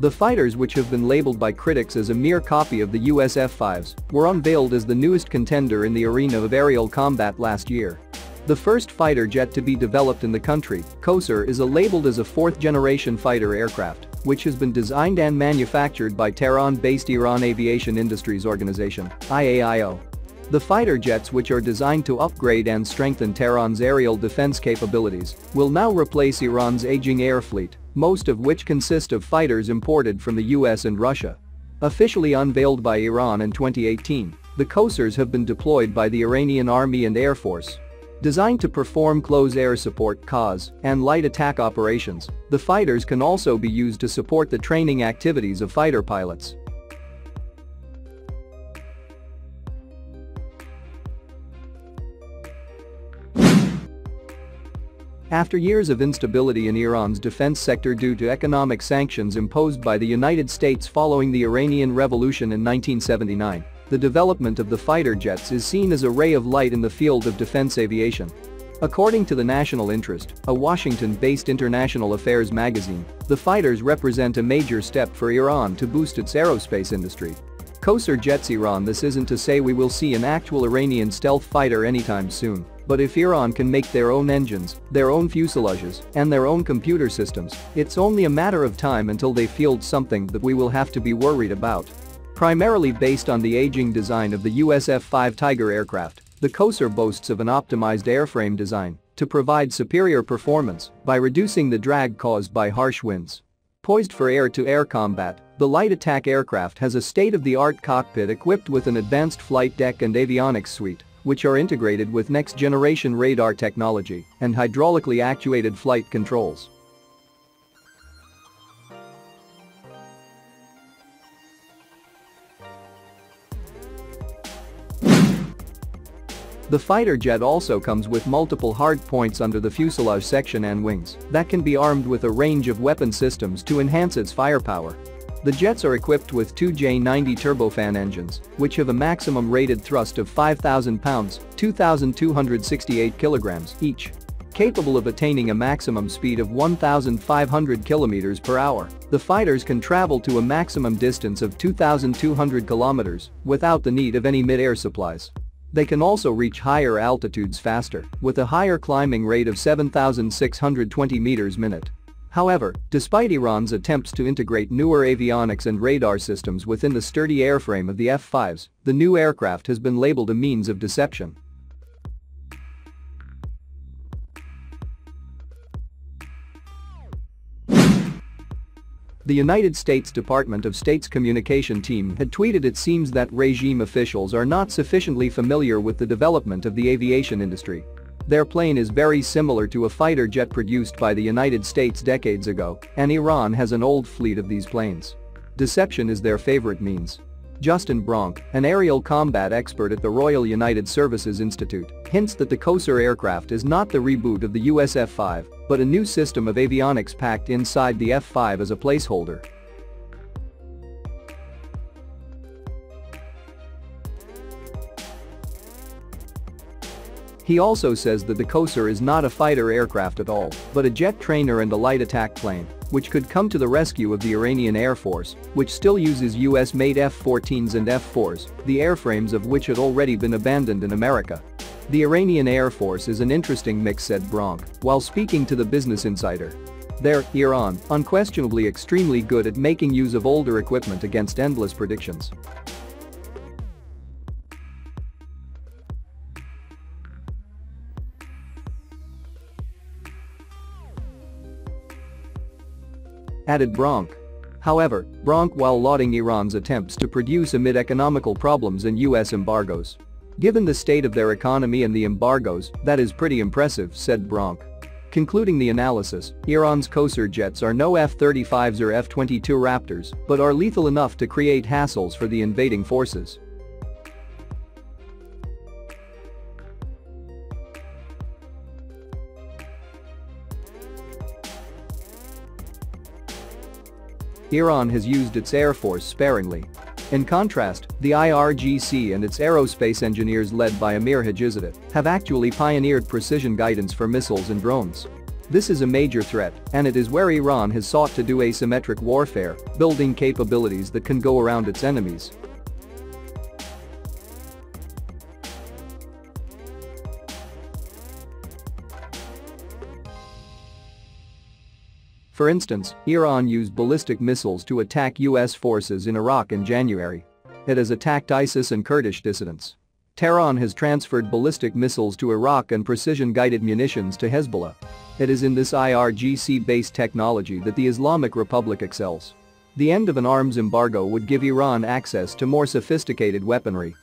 The fighters which have been labeled by critics as a mere copy of the US F-5s were unveiled as the newest contender in the arena of aerial combat last year. The first fighter jet to be developed in the country, Kowsar is a labeled as a fourth-generation fighter aircraft, which has been designed and manufactured by Tehran-based Iran Aviation Industries Organization IAIO. The fighter jets which are designed to upgrade and strengthen Tehran's aerial defense capabilities will now replace Iran's aging air fleet, most of which consist of fighters imported from the US and Russia. Officially unveiled by Iran in 2018, the Kowsars have been deployed by the Iranian Army and Air Force. Designed to perform close air support CAS and light attack operations, the fighters can also be used to support the training activities of fighter pilots. After years of instability in Iran's defense sector due to economic sanctions imposed by the United States following the Iranian Revolution in 1979, the development of the fighter jets is seen as a ray of light in the field of defense aviation. According to the National Interest, a Washington-based international affairs magazine, the fighters represent a major step for Iran to boost its aerospace industry. Kowsar jets Iran This isn't to say we will see an actual Iranian stealth fighter anytime soon. But if Iran can make their own engines, their own fuselages, and their own computer systems, it's only a matter of time until they field something that we will have to be worried about. Primarily based on the aging design of the US F-5 Tiger aircraft, the Kowsar boasts of an optimized airframe design to provide superior performance by reducing the drag caused by harsh winds. Poised for air-to-air -air combat, the light attack aircraft has a state-of-the-art cockpit equipped with an advanced flight deck and avionics suite which are integrated with next-generation radar technology and hydraulically actuated flight controls. The fighter jet also comes with multiple hard points under the fuselage section and wings that can be armed with a range of weapon systems to enhance its firepower. The jets are equipped with two J90 turbofan engines, which have a maximum rated thrust of 5,000 pounds, 2,268 kilograms each. Capable of attaining a maximum speed of 1,500 kilometers per hour, the fighters can travel to a maximum distance of 2,200 kilometers without the need of any mid-air supplies. They can also reach higher altitudes faster, with a higher climbing rate of 7,620 meters minute. However, despite Iran's attempts to integrate newer avionics and radar systems within the sturdy airframe of the F-5s, the new aircraft has been labeled a means of deception. The United States Department of State's communication team had tweeted it seems that regime officials are not sufficiently familiar with the development of the aviation industry their plane is very similar to a fighter jet produced by the United States decades ago, and Iran has an old fleet of these planes. Deception is their favorite means. Justin Bronk, an aerial combat expert at the Royal United Services Institute, hints that the Kowsar aircraft is not the reboot of the US F-5, but a new system of avionics packed inside the F-5 as a placeholder. He also says that the Kowsar is not a fighter aircraft at all, but a jet trainer and a light attack plane, which could come to the rescue of the Iranian Air Force, which still uses US-made F-14s and F-4s, the airframes of which had already been abandoned in America. The Iranian Air Force is an interesting mix said Bronk, while speaking to the Business Insider. They're, Iran, unquestionably extremely good at making use of older equipment against endless predictions. Added Bronk. However, Bronk while lauding Iran's attempts to produce amid economical problems and US embargoes. Given the state of their economy and the embargoes, that is pretty impressive, said Bronk. Concluding the analysis, Iran's Kowsar jets are no F-35s or F-22 Raptors, but are lethal enough to create hassles for the invading forces. Iran has used its air force sparingly. In contrast, the IRGC and its aerospace engineers led by Amir Hajizadeh have actually pioneered precision guidance for missiles and drones. This is a major threat, and it is where Iran has sought to do asymmetric warfare, building capabilities that can go around its enemies. For instance, Iran used ballistic missiles to attack US forces in Iraq in January. It has attacked ISIS and Kurdish dissidents. Tehran has transferred ballistic missiles to Iraq and precision-guided munitions to Hezbollah. It is in this IRGC-based technology that the Islamic Republic excels. The end of an arms embargo would give Iran access to more sophisticated weaponry,